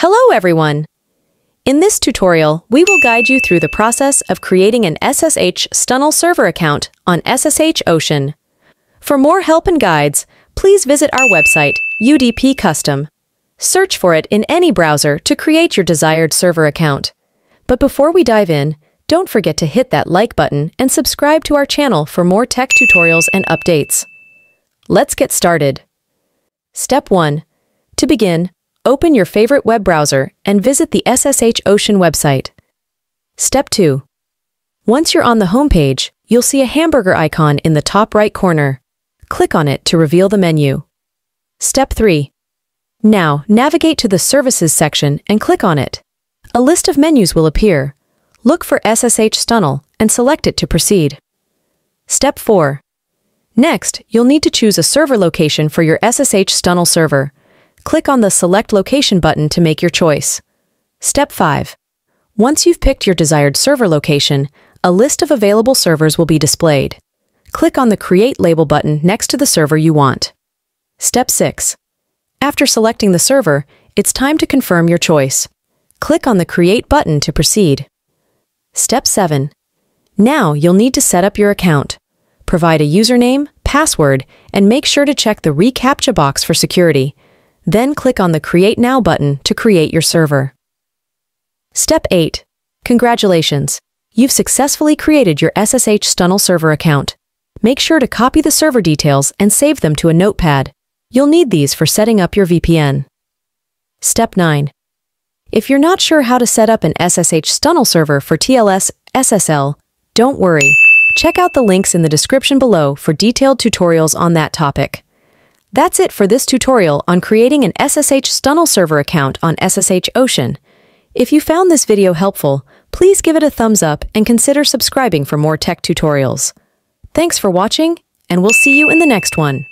Hello everyone! In this tutorial, we will guide you through the process of creating an SSH Stunnel server account on SSH Ocean. For more help and guides, please visit our website, UDP Custom. Search for it in any browser to create your desired server account. But before we dive in, don't forget to hit that like button and subscribe to our channel for more tech tutorials and updates. Let's get started. Step 1. To begin, Open your favorite web browser and visit the SSH Ocean website. Step 2. Once you're on the homepage, you'll see a hamburger icon in the top right corner. Click on it to reveal the menu. Step 3. Now, navigate to the Services section and click on it. A list of menus will appear. Look for SSH Stunnel and select it to proceed. Step 4. Next, you'll need to choose a server location for your SSH Stunnel server click on the Select Location button to make your choice. Step 5. Once you've picked your desired server location, a list of available servers will be displayed. Click on the Create Label button next to the server you want. Step 6. After selecting the server, it's time to confirm your choice. Click on the Create button to proceed. Step 7. Now you'll need to set up your account. Provide a username, password, and make sure to check the reCAPTCHA box for security. Then click on the Create Now button to create your server. Step 8. Congratulations! You've successfully created your SSH Stunnel server account. Make sure to copy the server details and save them to a notepad. You'll need these for setting up your VPN. Step 9. If you're not sure how to set up an SSH Stunnel server for TLS SSL, don't worry. Check out the links in the description below for detailed tutorials on that topic. That's it for this tutorial on creating an SSH Stunnel server account on SSH Ocean. If you found this video helpful, please give it a thumbs up and consider subscribing for more tech tutorials. Thanks for watching, and we'll see you in the next one.